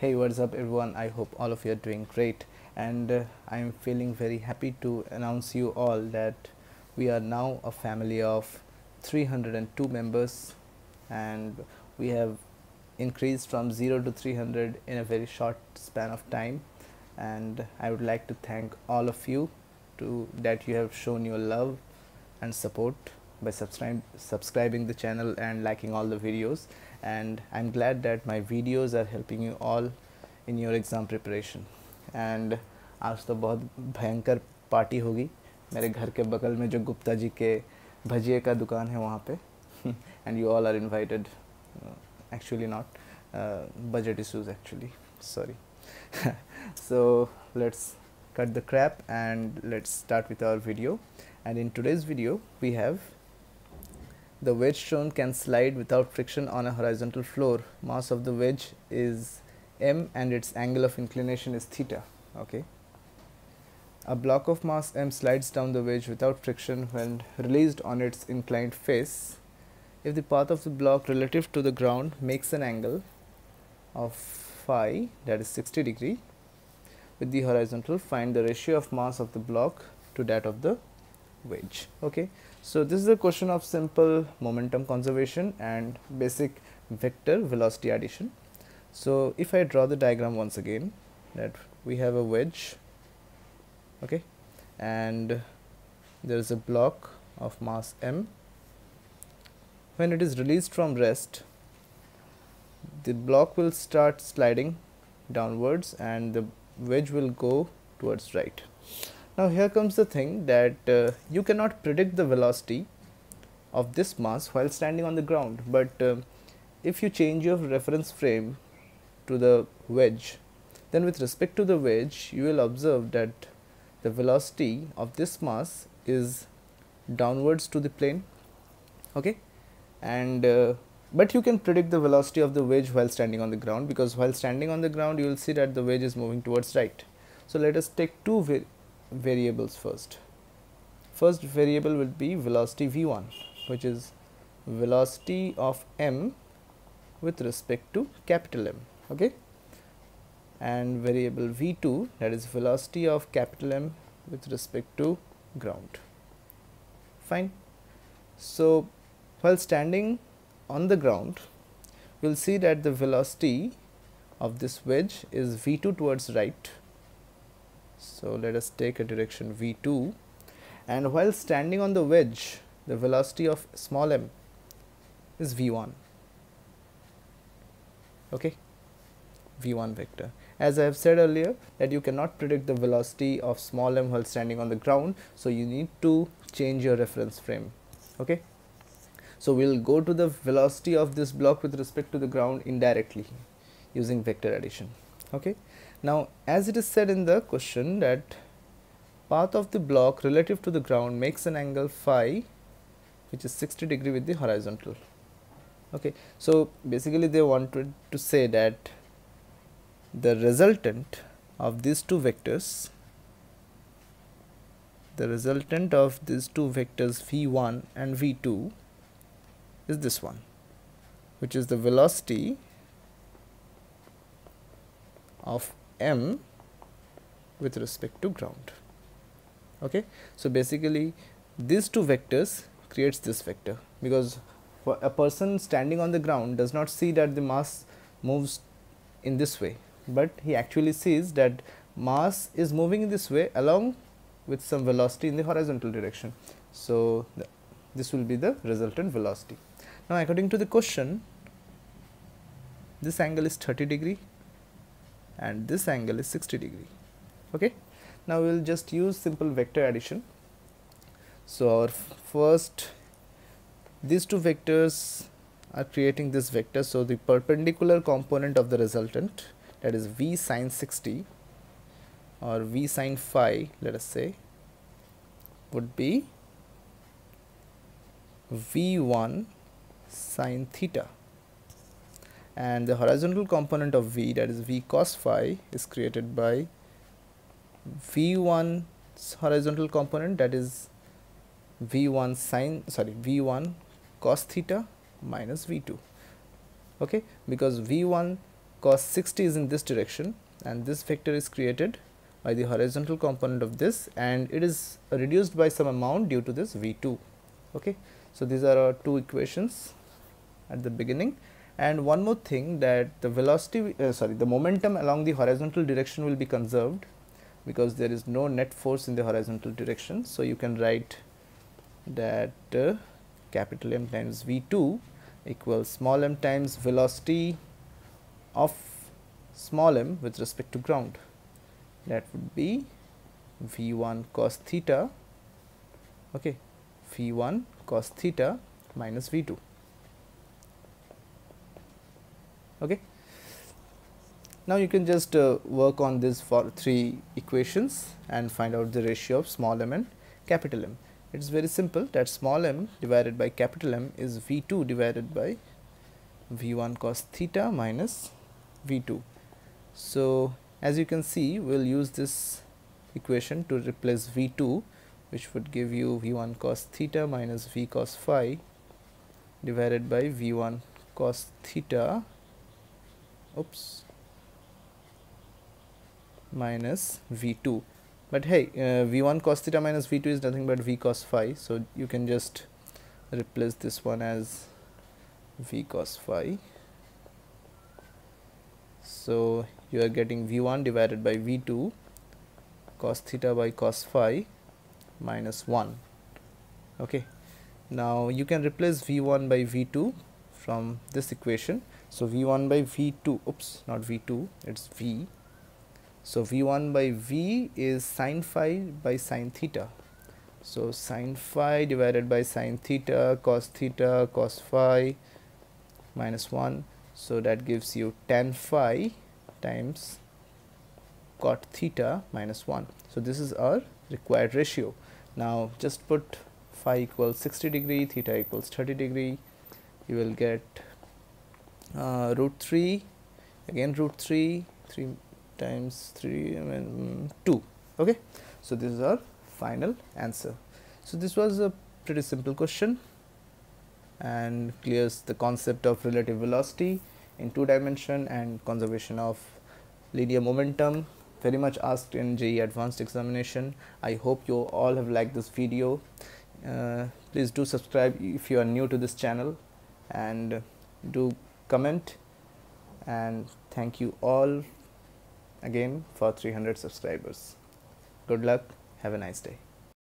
Hey, what's up, everyone? I hope all of you are doing great, and uh, I'm feeling very happy to announce you all that we are now a family of 302 members, and we have increased from 0 to 300 in a very short span of time. And I would like to thank all of you to that you have shown your love and support by subscribe, subscribing the channel and liking all the videos and I'm glad that my videos are helping you all in your exam preparation and आज तो बहुत भयंकर party होगी मेरे घर के बगल में जो गुप्ता जी के भजिए का दुकान है वहाँ पे and you all are invited actually not budget issues actually sorry so let's cut the crap and let's start with our video and in today's video we have the wedge shown can slide without friction on a horizontal floor. Mass of the wedge is m and its angle of inclination is theta. Okay. A block of mass m slides down the wedge without friction when released on its inclined face. If the path of the block relative to the ground makes an angle of phi that is 60 degree with the horizontal find the ratio of mass of the block to that of the wedge okay so this is a question of simple momentum conservation and basic vector velocity addition. So if i draw the diagram once again that we have a wedge okay and there is a block of mass m. When it is released from rest the block will start sliding downwards and the wedge will go towards right now here comes the thing that uh, you cannot predict the velocity of this mass while standing on the ground. But uh, if you change your reference frame to the wedge then with respect to the wedge you will observe that the velocity of this mass is downwards to the plane okay? And uh, but you can predict the velocity of the wedge while standing on the ground because while standing on the ground you will see that the wedge is moving towards right. So let us take two variables first. First variable will be velocity v1 which is velocity of m with respect to capital M okay? And variable v2 that is velocity of capital M with respect to ground. Fine. So while standing on the ground we will see that the velocity of this wedge is v2 towards right so let us take a direction v2 and while standing on the wedge the velocity of small m is v1 okay? V1 vector. As I have said earlier that you cannot predict the velocity of small m while standing on the ground so you need to change your reference frame. Okay? So we'll go to the velocity of this block with respect to the ground indirectly using vector addition. Okay now as it is said in the question that path of the block relative to the ground makes an angle phi which is 60 degree with the horizontal. Okay so basically they wanted to say that the resultant of these two vectors the resultant of these two vectors v1 and v2 is this one which is the velocity of m with respect to ground. Okay? So basically these two vectors creates this vector. Because a person standing on the ground does not see that the mass moves in this way. But he actually sees that mass is moving in this way along with some velocity in the horizontal direction. So this will be the resultant velocity. Now according to the question this angle is 30 degree and this angle is 60 degree. Okay? Now we will just use simple vector addition. So our first these two vectors are creating this vector. So the perpendicular component of the resultant that is v sine 60 or v sine phi let us say would be v1 sine theta and the horizontal component of V that is V cos phi is created by V1 horizontal component that is V1 sine sorry V1 cos theta minus V2 okay? Because V1 cos 60 is in this direction and this vector is created by the horizontal component of this and it is reduced by some amount due to this v2 okay? So these are our two equations at the beginning and one more thing that the velocity uh, sorry the momentum along the horizontal direction will be conserved because there is no net force in the horizontal direction. So you can write that uh, capital M times v2 equals small m times velocity of small m with respect to ground. That would be v1 cos theta okay v1 cos theta minus v2 okay. Now you can just uh, work on this for three equations and find out the ratio of small m and capital M. It is very simple that small m divided by capital M is V2 divided by V1 cos theta minus V2 so as you can see we'll use this equation to replace V2 which would give you V1 cos theta minus V cos phi divided by V1 cos theta oops. Minus v2 but hey uh, v1 cos theta minus v2 is nothing but v cos phi. So you can just replace this one as v cos phi. So you are getting v1 divided by v2 cos theta by cos phi minus 1 okay. Now you can replace v1 by v2 from this equation so v1 by v2 oops not v2 it's v. So v1 by v is sine phi by sine theta. So sine phi divided by sine theta cos theta cos phi minus 1 so that gives you tan phi times cot theta minus 1 so this is our required ratio. Now just put phi equals 60 degree theta equals 30 degree. You will get uh, root 3 again root 3 3 times 3 I mean, 2 okay? So this is our final answer. So this was a pretty simple question and clears the concept of relative velocity in two dimension and conservation of linear momentum. Very much asked in JEE advanced examination. I hope you all have liked this video. Uh, please do subscribe if you are new to this channel and do comment and thank you all again for 300 subscribers. Good luck. Have a nice day